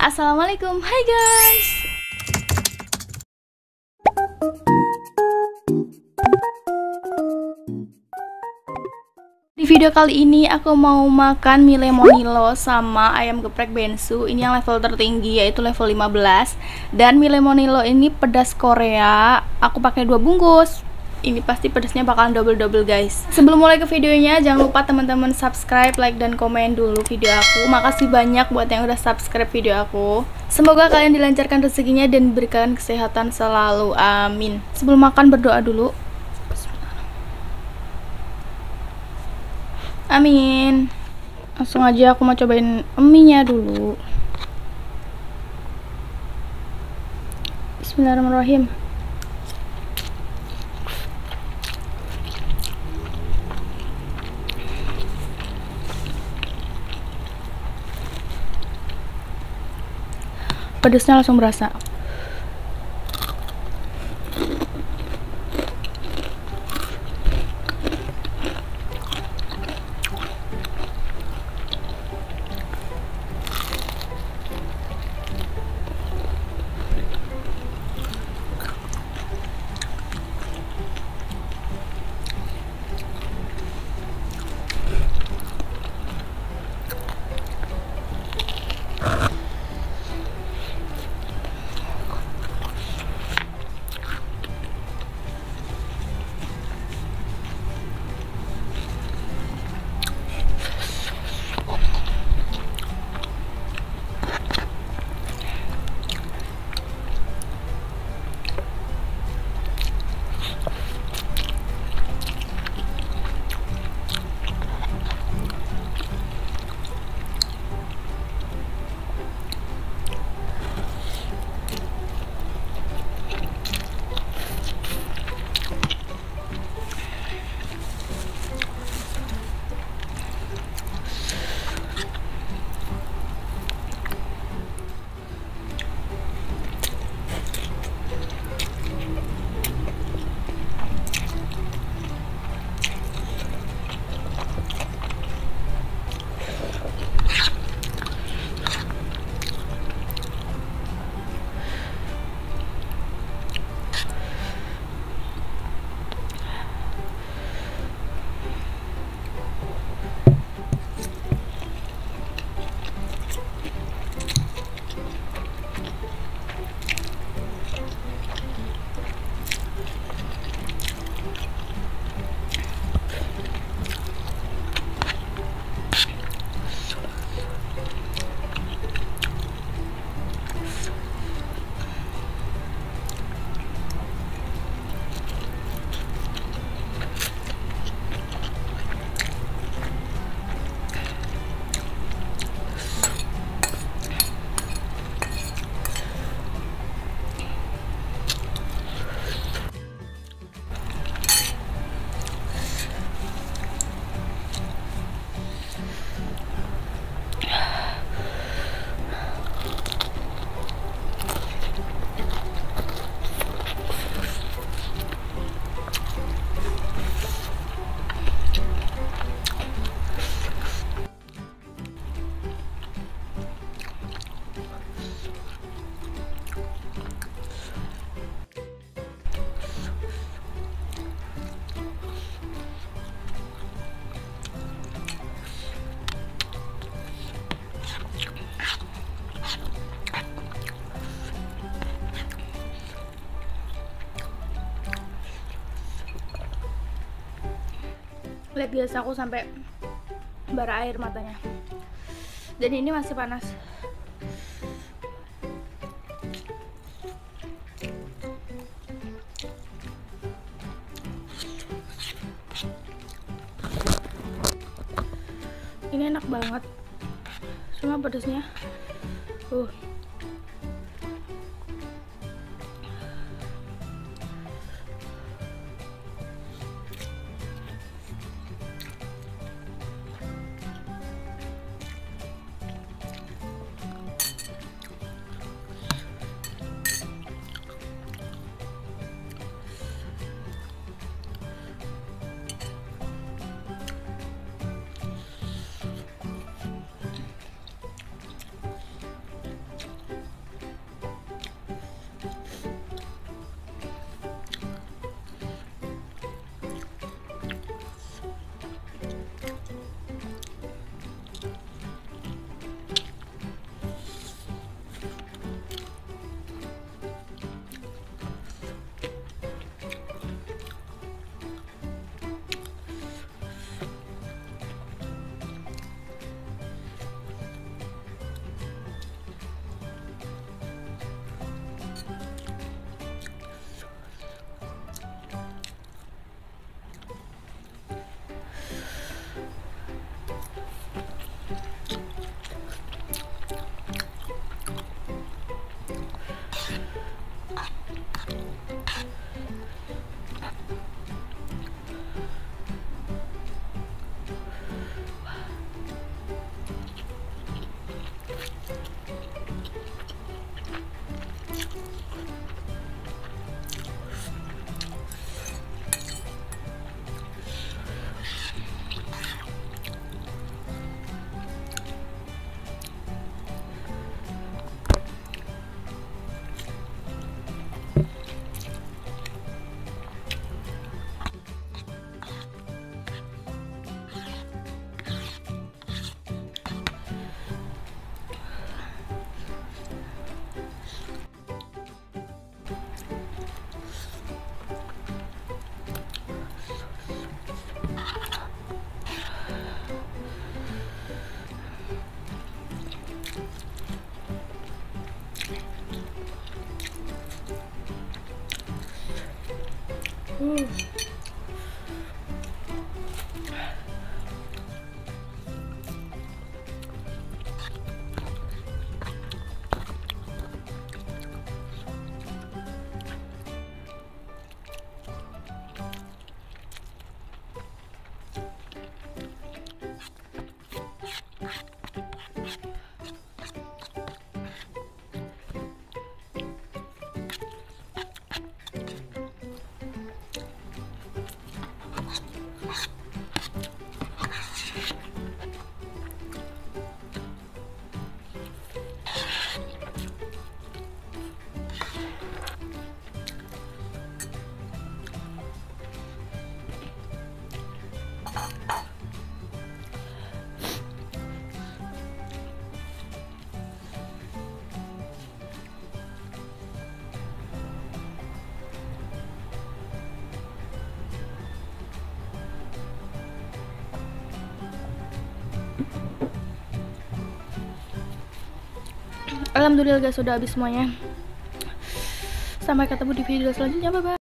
Assalamualaikum, hai guys. Di video kali ini aku mau makan mie lemonilo sama ayam geprek bensu. Ini yang level tertinggi yaitu level 15 Dan mie lemonilo ini pedas Korea. Aku pakai dua bungkus ini pasti pedasnya bakalan double-double guys. Sebelum mulai ke videonya jangan lupa teman-teman subscribe, like, dan komen dulu video aku. Makasih banyak buat yang udah subscribe video aku. Semoga kalian dilancarkan rezekinya dan berikan kesehatan selalu, amin. Sebelum makan berdoa dulu. Amin. Langsung aja aku mau cobain mie dulu. Bismillahirrahmanirrahim pedesnya langsung berasa lihat biasa aku sampai bara air matanya. Dan ini masih panas. Ini enak banget. Cuma pedasnya uh Ooh. Alhamdulillah guys sudah habis semuanya. Sampai ketemu di video selanjutnya. Bye bye